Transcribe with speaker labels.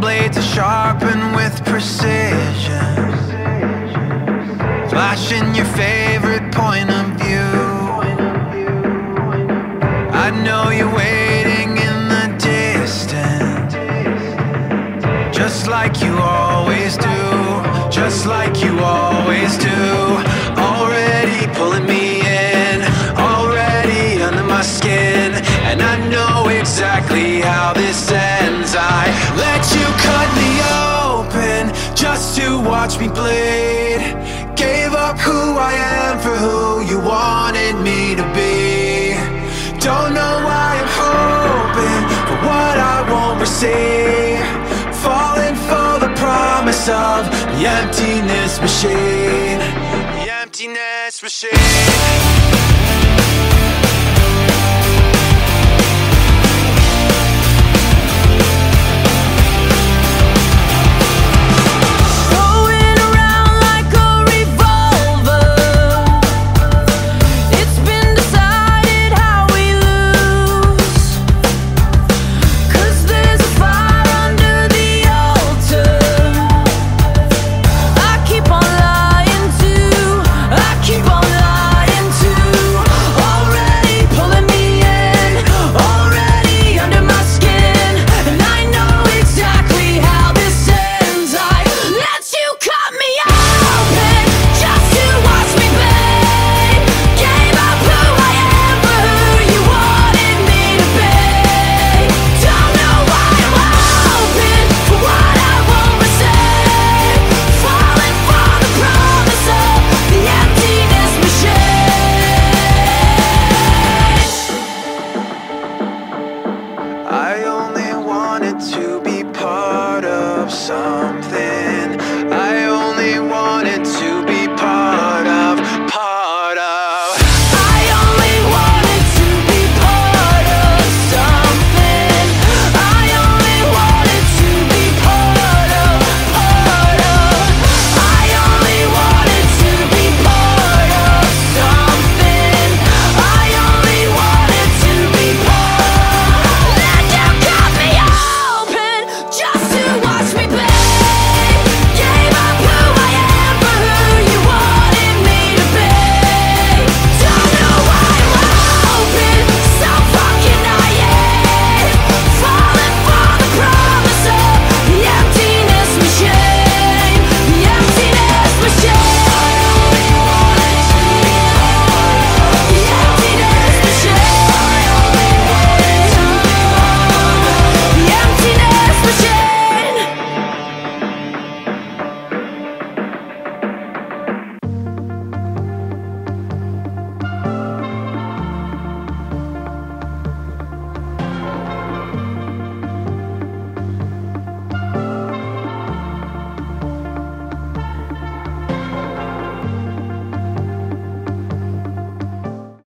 Speaker 1: blades are sharpened with precision. Flashing your favorite point of view. I know you're waiting in the distance. Just like you always do. Just like you always do. Watch me bleed. Gave up who I am for who you wanted me to be. Don't know why I'm hoping for what I won't receive. Falling for the promise of the emptiness machine. The emptiness machine.